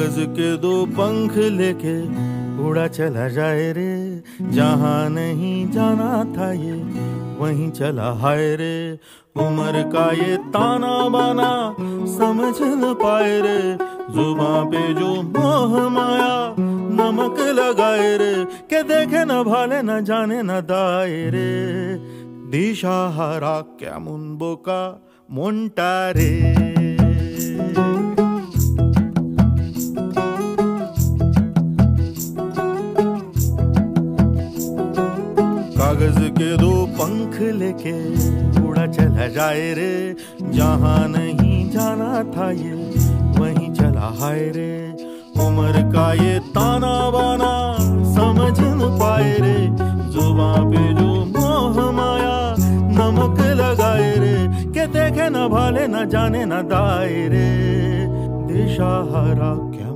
कागज़ के दो पंख लेके उड़ा चला जाए रे। जहाँ नहीं जाना था ये, वहीं चला हाय रे। उम्र का ये ताना बाना समझ न पाए रे। जुबा पे जो मोह माया नमक लगाए रे। के देखे न भाले न जाने न दाए रे। दिशा हरा क्या मुन का मोन्टा कागज़ के दो पंख लेके उड़ा चला जाए रे। जहाँ नहीं जाना था ये, वहीं चला हाय रे। उम्र का ये ताना बाना समझ न पाए रे। जुबा पे जो मोह माया नमक लगाए रे। के देखे न भाले, न जाने न दाए रे। दिशा हरा क्या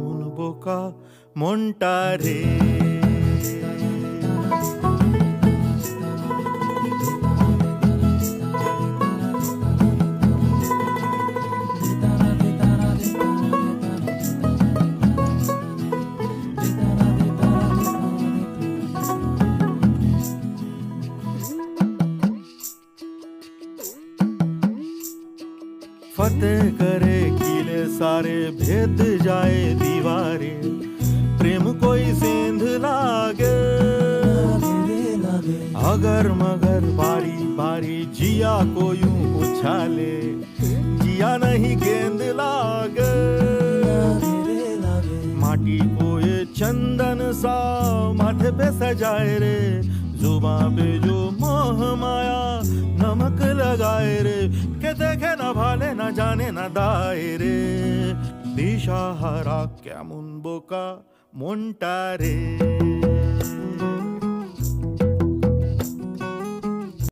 मुन फतेह करे किले सारे भेद जाए दीवारे। प्रेम कोई सेंध लागे। अगर मगर बारी बारी जिया को यूँ उछाले, जिया नहीं गेंद लागे। माटी को ये चंदन सा माथे पे सजाए रे जुबा पे जो जाने न दाए रे दिशा हरा क्या मुन बोका मोन्टा रे